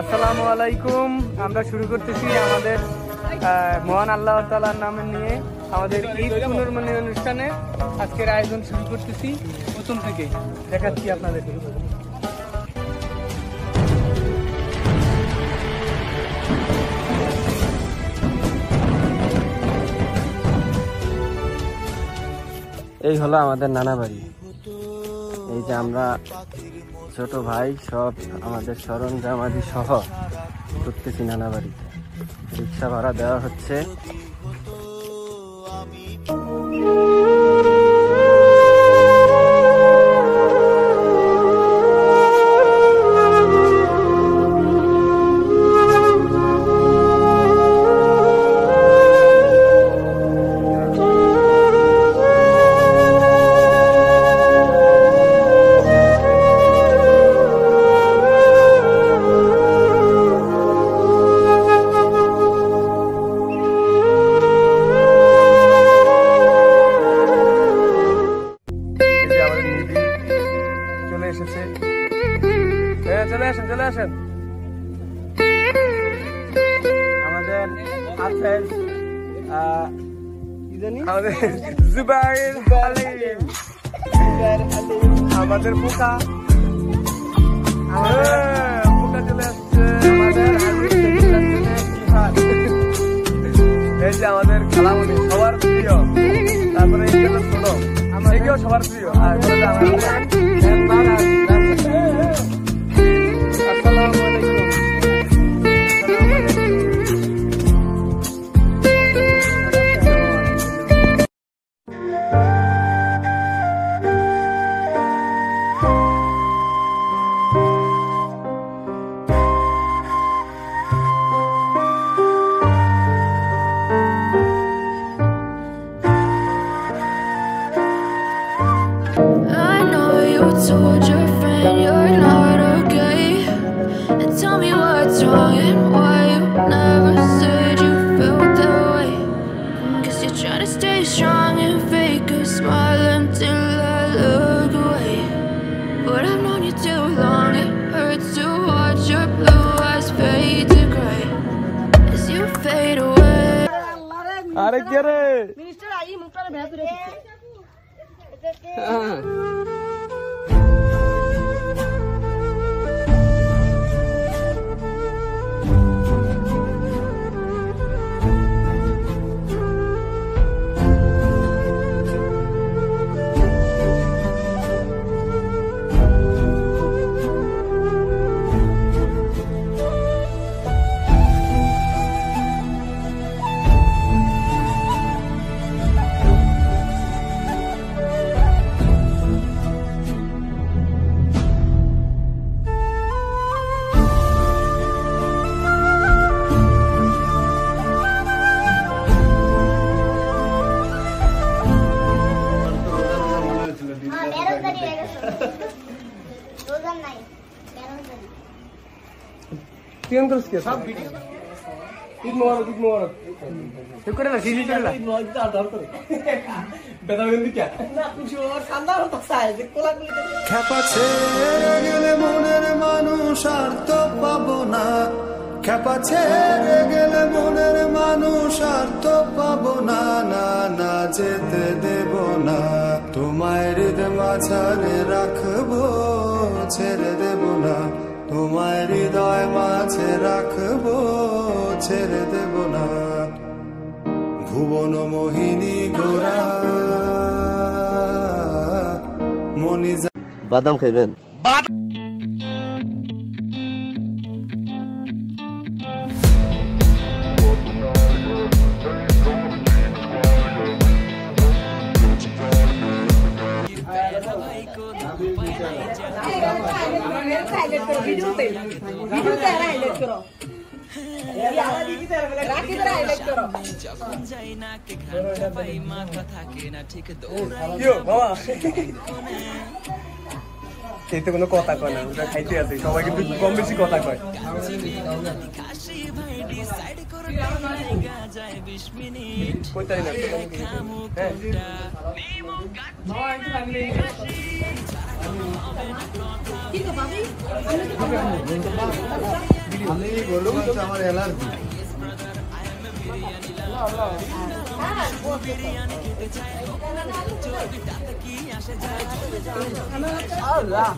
আসসালামু আলাইকুম। আমরা শুরু করতেছি আমাদের মহান আল্লাহ তালার নামে নিয়ে আমাদের ঈদ পুনর্মনি অনুষ্ঠানে। আজকের আয়োজন শুরু করতেছি প্রথম থেকে। দেখাচ্ছি আপনাদেরকে এই হলো আমাদের নানা বাড়ি। এই যে আমরা ছোট ভাই সব আমাদের সরঞ্জাম আদি সহ প্রত্যেকই নানা বাড়িতে রিক্সা ভাড়া দেওয়া হচ্ছে। এসেছে হ্যাঁ চলে আসেন চলে আসেন। আমাদের আমাদের জুবাইর আলিম। আমাদের পোকা চলে আসছে আমাদের। এই যে আমাদের খালামণি সবার প্রিয়। তারপরে এই গেল ছোট। একেও সবার প্রিয়। আর told your friend you're not okay. And tell me what's wrong and why you never said you felt that way. Cause you're trying to stay strong and fake a smile until I look away. But I've known you too long, it hurts to watch your blue eyes fade to gray. As you fade away. আরে কে রে minister I মুখটা ভেতরে রেখেছে M কে সব video. Eid মোবারক ঈদ মোবারক। তুই করে না সিজি করে। না খেপা ছেড়ে গেলে মনের মানুষ আর তো পাবো না। খেপা ছেড়ে গেলে মনের মানুষ আর তো পাবো না। না না যেতে দেব না। তোমায় হৃদয় মাঝারে রাখব ছেড়ে দেব না। তোমায় রাখব ছেড়ে দেব না। ভুবন মোহিনী গোরা মনি বাদাম খাইবেন? এই তো কোনো কথা কয় না ওটা খাইতে আছে সবাই কিন্তু কম বেশি কথা কয়। কইতাই না? হ্যাঁ। কি ভাবি? আমি গরু মাংস আমার অ্যালার্জি। আল্লাহ।